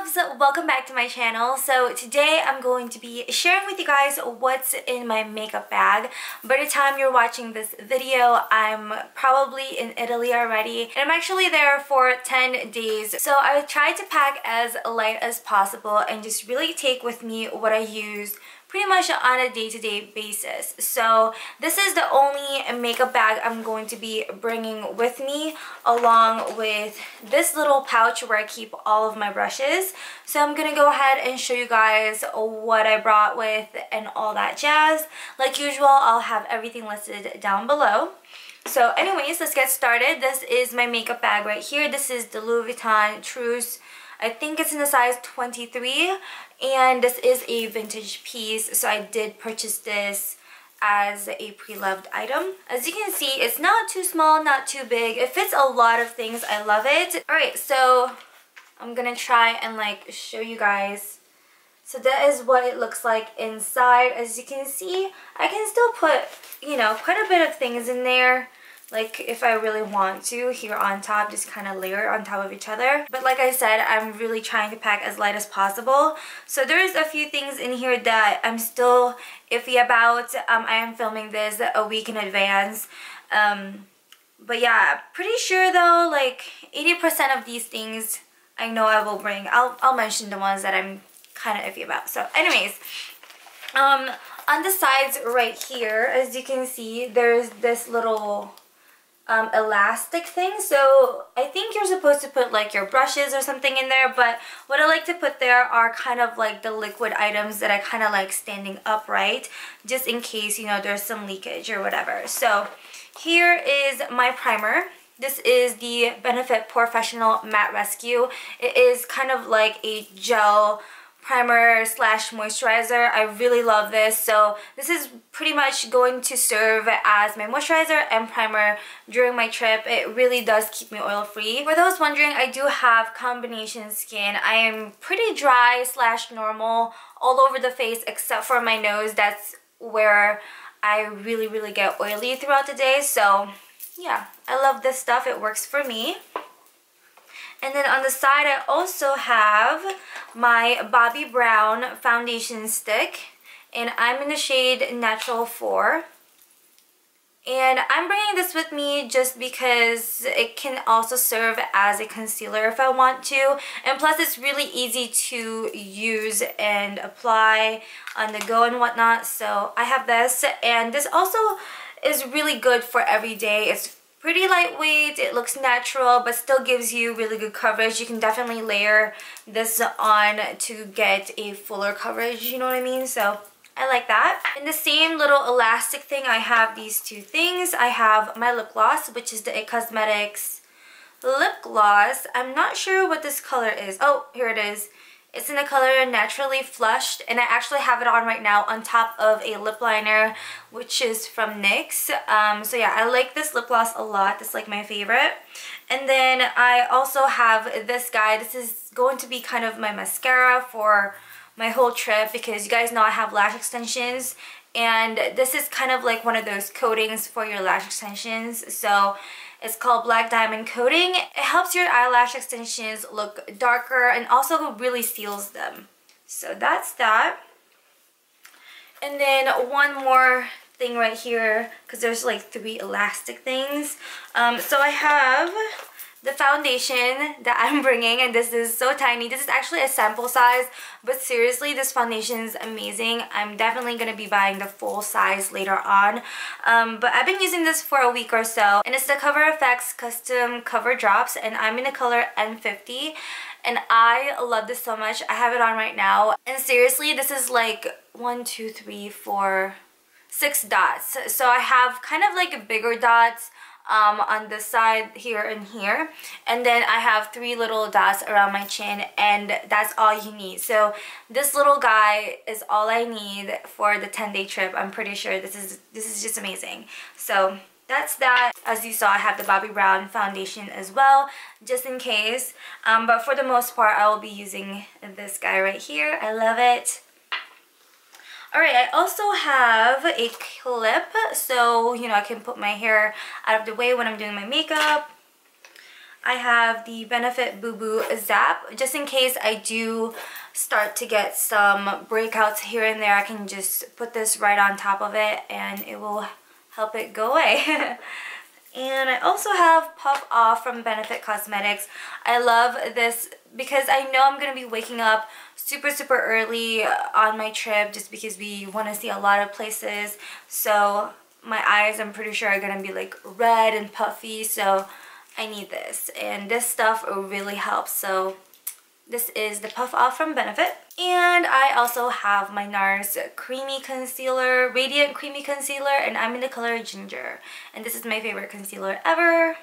loves! Welcome back to my channel. So today I'm going to be sharing with you guys what's in my makeup bag. By the time you're watching this video, I'm probably in Italy already. And I'm actually there for 10 days. So I tried to pack as light as possible and just really take with me what I used pretty much on a day-to-day -day basis. So this is the only makeup bag I'm going to be bringing with me along with this little pouch where I keep all of my brushes. So I'm gonna go ahead and show you guys what I brought with and all that jazz. Like usual, I'll have everything listed down below. So anyways, let's get started. This is my makeup bag right here. This is the Louis Vuitton Trousse I think it's in a size 23 and this is a vintage piece so I did purchase this as a pre-loved item. As you can see, it's not too small, not too big. It fits a lot of things. I love it. Alright, so I'm gonna try and like show you guys. So that is what it looks like inside. As you can see, I can still put, you know, quite a bit of things in there like if I really want to here on top just kind of layer on top of each other. But like I said I'm really trying to pack as light as possible. So there's a few things in here that I'm still iffy about. Um, I am filming this a week in advance. Um, but yeah pretty sure though like 80% of these things I know I will bring. I'll, I'll mention the ones that I'm kind of iffy about. So anyways um on the sides right here as you can see there's this little um, elastic thing. So I think you're supposed to put like your brushes or something in there. But what I like to put there are kind of like the liquid items that I kind of like standing upright. Just in case, you know, there's some leakage or whatever. So here is my primer. This is the Benefit POREfessional Matte Rescue. It is kind of like a gel primer slash moisturizer. I really love this. So this is pretty much going to serve as my moisturizer and primer during my trip. It really does keep me oil free. For those wondering, I do have combination skin. I am pretty dry slash normal all over the face except for my nose. That's where I really, really get oily throughout the day. So yeah, I love this stuff. It works for me. And then on the side, I also have my Bobbi Brown foundation stick. And I'm in the shade Natural 4. And I'm bringing this with me just because it can also serve as a concealer if I want to. And plus it's really easy to use and apply on the go and whatnot. So I have this. And this also is really good for every day. It's pretty lightweight it looks natural but still gives you really good coverage you can definitely layer this on to get a fuller coverage you know what I mean so I like that. In the same little elastic thing, I have these two things. I have my lip gloss, which is the It Cosmetics lip gloss. I'm not sure what this color is. Oh, here it is. It's in the color Naturally Flushed and I actually have it on right now on top of a lip liner which is from NYX. Um, so yeah, I like this lip gloss a lot. It's like my favorite. And then I also have this guy. This is going to be kind of my mascara for my whole trip because you guys know I have lash extensions and this is kind of like one of those coatings for your lash extensions. So it's called Black Diamond Coating. It helps your eyelash extensions look darker and also really seals them. So that's that. And then one more thing right here because there's like three elastic things. Um, so I have the foundation that I'm bringing and this is so tiny. This is actually a sample size but seriously this foundation is amazing. I'm definitely going to be buying the full size later on um, but I've been using this for a week or so and it's the Cover FX Custom Cover Drops and I'm in the color N50 and I love this so much. I have it on right now and seriously this is like one, two, three, four, six dots. So I have kind of like bigger dots um, on the side here and here and then I have three little dots around my chin and that's all you need so this little guy is all I need for the 10 day trip I'm pretty sure this is this is just amazing so that's that. As you saw, I have the Bobbi Brown foundation as well, just in case. Um, but for the most part, I will be using this guy right here. I love it. Alright, I also have a clip so, you know, I can put my hair out of the way when I'm doing my makeup. I have the Benefit Boo Boo Zap. Just in case I do start to get some breakouts here and there, I can just put this right on top of it and it will help it go away. and I also have Puff Off from Benefit Cosmetics. I love this because I know I'm going to be waking up super super early on my trip just because we want to see a lot of places. So my eyes I'm pretty sure are going to be like red and puffy so I need this and this stuff really helps so this is the Puff Off from Benefit. And I also have my NARS Creamy Concealer, Radiant Creamy Concealer, and I'm in the color Ginger. And this is my favorite concealer ever.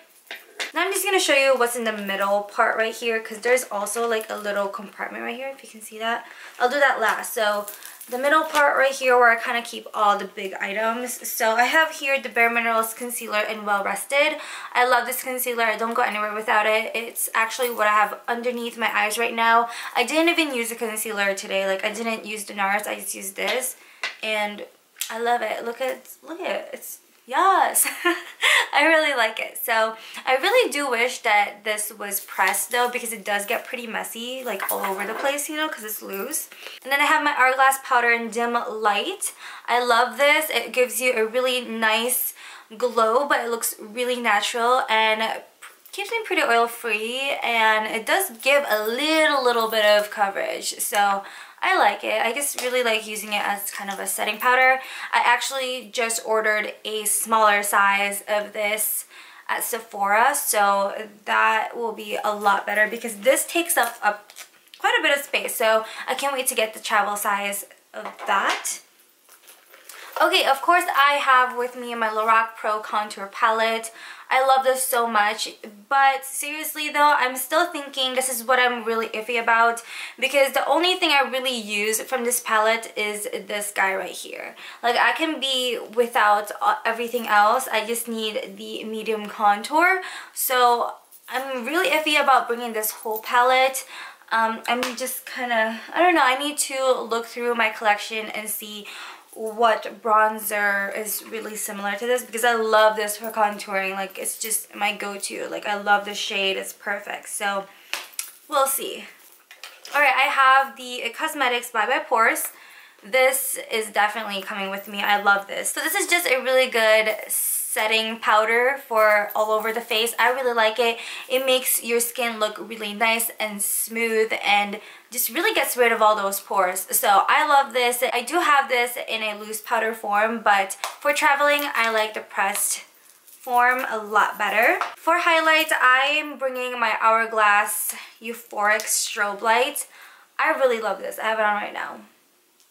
Now I'm just going to show you what's in the middle part right here because there's also like a little compartment right here if you can see that. I'll do that last. So the middle part right here where I kind of keep all the big items. So I have here the Bare Minerals Concealer in Well Rested. I love this concealer. I don't go anywhere without it. It's actually what I have underneath my eyes right now. I didn't even use the concealer today. Like I didn't use the NARS. I just used this. And I love it. Look at look at it. It's Yes, I really like it. So I really do wish that this was pressed though because it does get pretty messy like all over the place, you know, because it's loose. And then I have my Hourglass Powder in Dim Light. I love this. It gives you a really nice glow, but it looks really natural and keeps me pretty oil free and it does give a little, little bit of coverage. So I like it. I just really like using it as kind of a setting powder. I actually just ordered a smaller size of this at Sephora, so that will be a lot better because this takes up, up quite a bit of space. So I can't wait to get the travel size of that. Okay, of course I have with me my Lorac Pro Contour Palette. I love this so much. But seriously though, I'm still thinking this is what I'm really iffy about because the only thing I really use from this palette is this guy right here. Like I can be without everything else. I just need the medium contour. So I'm really iffy about bringing this whole palette. Um, I'm just kind of, I don't know, I need to look through my collection and see what bronzer is really similar to this because I love this for contouring. Like it's just my go-to. Like I love the shade. It's perfect. So we'll see. Alright I have the Cosmetics Bye Bye Pores this is definitely coming with me. I love this. So this is just a really good setting powder for all over the face. I really like it. It makes your skin look really nice and smooth and just really gets rid of all those pores. So I love this. I do have this in a loose powder form, but for traveling, I like the pressed form a lot better. For highlights, I'm bringing my Hourglass Euphoric Strobe Light. I really love this. I have it on right now.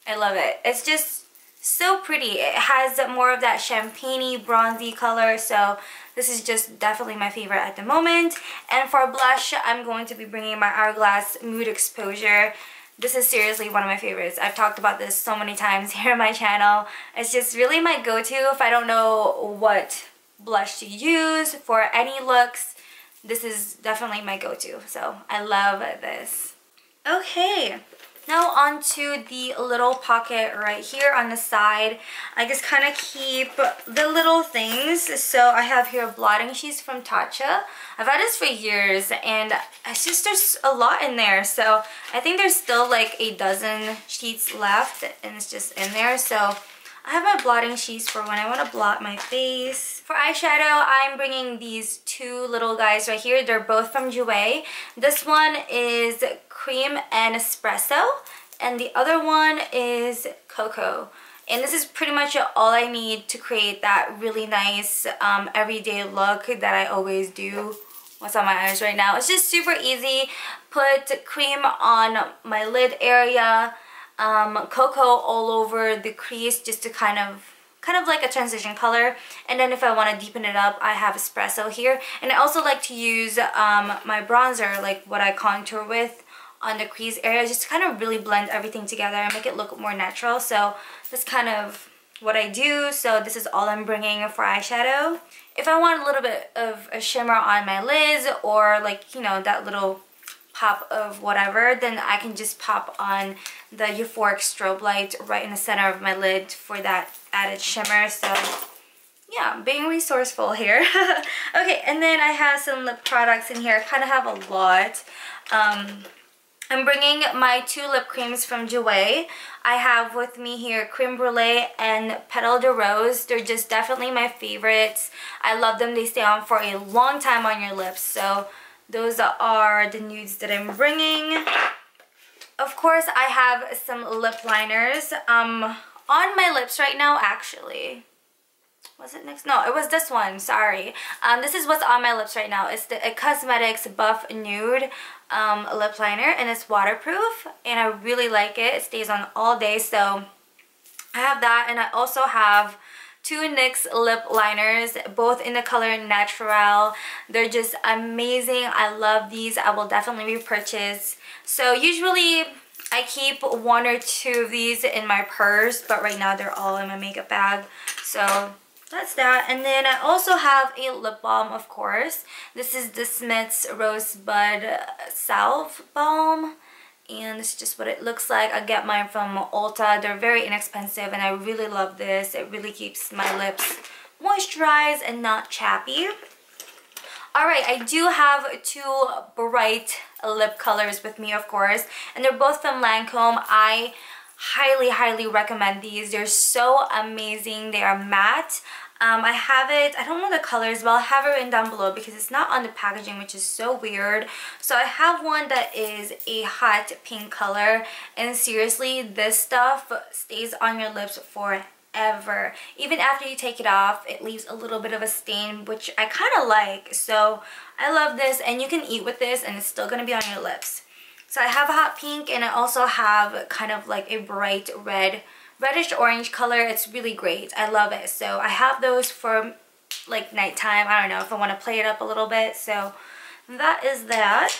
I love it. It's just so pretty. It has more of that champagne bronzy color, so this is just definitely my favorite at the moment. And for blush, I'm going to be bringing my Hourglass Mood Exposure. This is seriously one of my favorites. I've talked about this so many times here on my channel. It's just really my go-to if I don't know what blush to use for any looks. This is definitely my go-to, so I love this. Okay, now onto the little pocket right here on the side. I just kind of keep the little things. So I have here blotting sheets from Tatcha. I've had this for years and it's just there's a lot in there. So I think there's still like a dozen sheets left and it's just in there. So I have my blotting sheets for when I want to blot my face. For eyeshadow, I'm bringing these two little guys right here. They're both from Jouer. This one is cream and espresso and the other one is cocoa and this is pretty much all I need to create that really nice um, everyday look that I always do what's on my eyes right now it's just super easy put cream on my lid area um, cocoa all over the crease just to kind of kind of like a transition color and then if I want to deepen it up I have espresso here and I also like to use um, my bronzer like what I contour with on the crease area just to kind of really blend everything together and make it look more natural. So that's kind of what I do. So this is all I'm bringing for eyeshadow. If I want a little bit of a shimmer on my lids or like, you know, that little pop of whatever, then I can just pop on the Euphoric strobe light right in the center of my lid for that added shimmer. So yeah, being resourceful here. okay, and then I have some lip products in here. I kind of have a lot. Um, I'm bringing my two lip creams from Jouer. I have with me here Creme Brulee and Petal de Rose. They're just definitely my favorites. I love them. They stay on for a long time on your lips. So those are the nudes that I'm bringing. Of course, I have some lip liners um, on my lips right now, actually was it next? No, it was this one. Sorry. Um, this is what's on my lips right now. It's the Cosmetics Buff Nude um, lip liner and it's waterproof and I really like it. It stays on all day so I have that and I also have two NYX lip liners both in the color Natural. They're just amazing. I love these. I will definitely repurchase. So usually I keep one or two of these in my purse but right now they're all in my makeup bag. So that's that and then I also have a lip balm of course this is the Smith's Rosebud Salve Balm and this is just what it looks like. I get mine from Ulta. They're very inexpensive and I really love this. It really keeps my lips moisturized and not chappy. Alright, I do have two bright lip colors with me, of course, and they're both from Lancome. I highly highly recommend these. They're so amazing. They are matte um, I have it, I don't know the colors, but I'll have it written down below because it's not on the packaging, which is so weird. So I have one that is a hot pink color, and seriously, this stuff stays on your lips forever. Even after you take it off, it leaves a little bit of a stain, which I kind of like. So I love this, and you can eat with this, and it's still going to be on your lips. So I have a hot pink and I also have kind of like a bright red, reddish orange color. It's really great. I love it. So I have those for like nighttime. I don't know if I want to play it up a little bit. So that is that.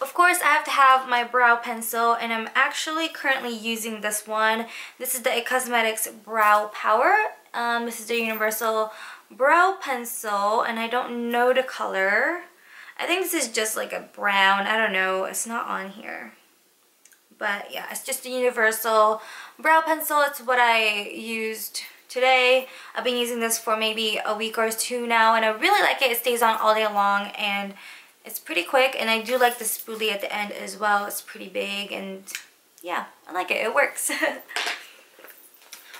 Of course, I have to have my brow pencil and I'm actually currently using this one. This is the It Cosmetics Brow Power. Um, this is the Universal Brow Pencil and I don't know the color. I think this is just like a brown. I don't know. It's not on here. But yeah, it's just a universal brow pencil. It's what I used today. I've been using this for maybe a week or two now and I really like it. It stays on all day long and it's pretty quick and I do like the spoolie at the end as well. It's pretty big and yeah, I like it. It works.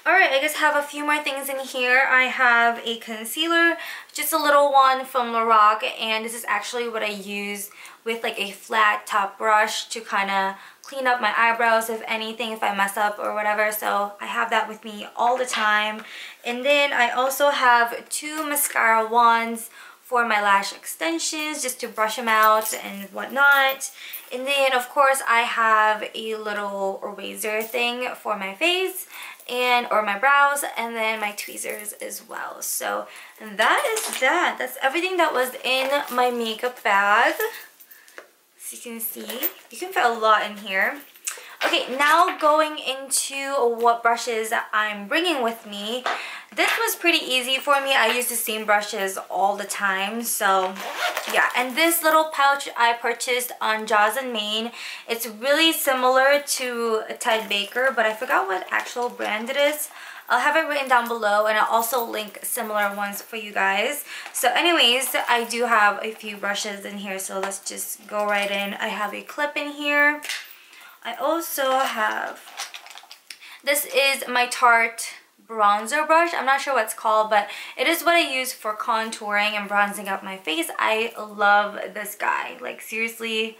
Alright, I just have a few more things in here. I have a concealer, just a little one from Lorac, and this is actually what I use with like a flat top brush to kind of clean up my eyebrows if anything, if I mess up or whatever. So I have that with me all the time. And then I also have two mascara wands for my lash extensions just to brush them out and whatnot. And then of course I have a little eraser thing for my face and or my brows and then my tweezers as well. So that is that. That's everything that was in my makeup bag. As you can see, you can fit a lot in here. Okay, now going into what brushes I'm bringing with me. This was pretty easy for me. I use the same brushes all the time. So yeah, and this little pouch I purchased on Joss and Main. It's really similar to Ted Baker, but I forgot what actual brand it is. I'll have it written down below and I'll also link similar ones for you guys. So anyways, I do have a few brushes in here, so let's just go right in. I have a clip in here. I also have, this is my Tarte bronzer brush. I'm not sure what it's called, but it is what I use for contouring and bronzing up my face. I love this guy. Like, seriously,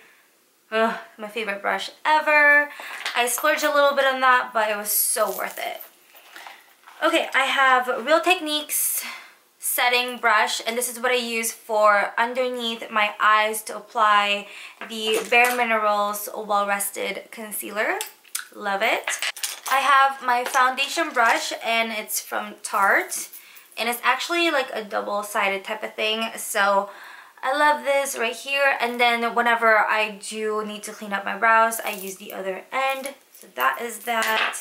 ugh, my favorite brush ever. I splurged a little bit on that, but it was so worth it. Okay, I have Real Techniques setting brush and this is what I use for underneath my eyes to apply the Bare Minerals Well Rested Concealer. Love it. I have my foundation brush and it's from Tarte and it's actually like a double-sided type of thing so I love this right here and then whenever I do need to clean up my brows I use the other end so that is that.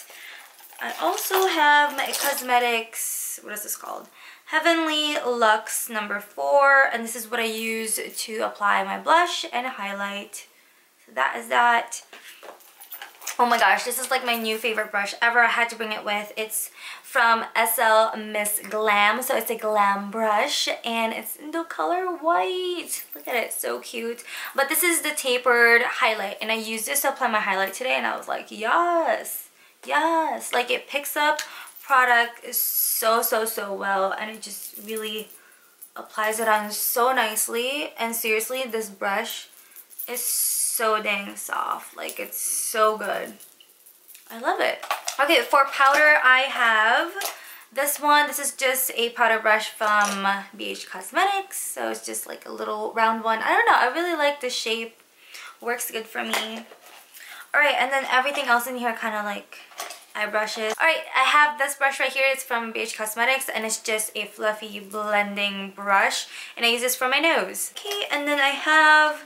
I also have my cosmetics, what is this called? Heavenly Luxe number 4 and this is what I use to apply my blush and highlight. So that is that. Oh my gosh, this is like my new favorite brush ever. I had to bring it with. It's from SL Miss Glam. So it's a glam brush and it's in the color white. Look at it, so cute. But this is the tapered highlight and I used this to apply my highlight today and I was like, yes, yes. Like it picks up product is so, so, so well and it just really applies it on so nicely. And seriously, this brush is so dang soft. Like it's so good. I love it. Okay, for powder I have this one. This is just a powder brush from BH Cosmetics. So it's just like a little round one. I don't know. I really like the shape. Works good for me. Alright, and then everything else in here kind of like eye brushes. Alright, I have this brush right here. It's from BH Cosmetics and it's just a fluffy blending brush. And I use this for my nose. Okay, and then I have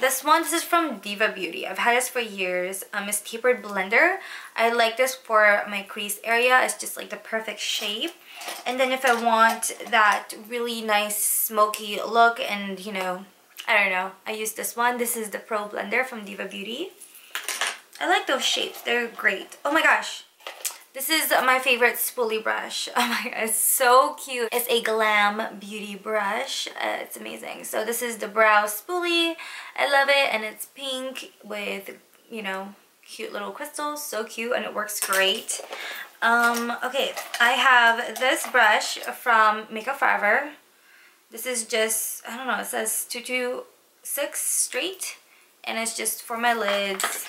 this one, this is from Diva Beauty. I've had this for years. Um, it's Tapered Blender. I like this for my crease area. It's just like the perfect shape. And then if I want that really nice smoky look and, you know, I don't know, I use this one. This is the Pro Blender from Diva Beauty. I like those shapes. They're great. Oh my gosh. This is my favorite spoolie brush. Oh my god, it's so cute. It's a Glam Beauty brush. Uh, it's amazing. So this is the brow spoolie. I love it and it's pink with, you know, cute little crystals. So cute and it works great. Um, okay, I have this brush from Make Up For Ever. This is just, I don't know, it says 226 straight and it's just for my lids.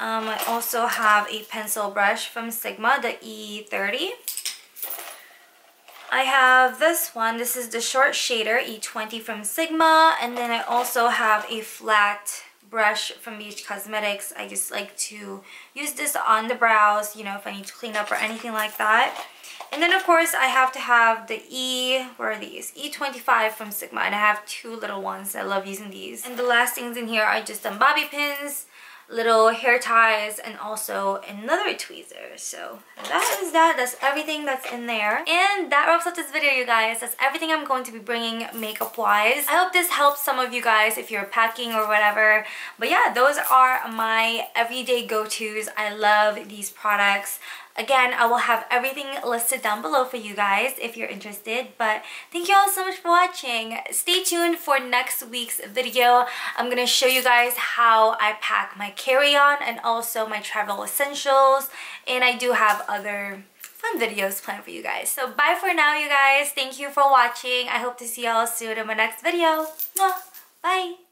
Um, I also have a pencil brush from Sigma, the E30. I have this one. This is the short shader E20 from Sigma. And then I also have a flat brush from BH Cosmetics. I just like to use this on the brows, you know, if I need to clean up or anything like that. And then of course I have to have the E, where are these? E25 from Sigma and I have two little ones. I love using these. And the last things in here are just some bobby pins, little hair ties and also another tweezer. So that is that. That's everything that's in there. And that wraps up this video you guys. That's everything i'm going to be bringing makeup wise i hope this helps some of you guys if you're packing or whatever. But yeah those are my everyday go-to's. I love these products Again, I will have everything listed down below for you guys if you're interested. But thank you all so much for watching. Stay tuned for next week's video. I'm going to show you guys how I pack my carry-on and also my travel essentials. And I do have other fun videos planned for you guys. So bye for now, you guys. Thank you for watching. I hope to see y'all soon in my next video. Bye!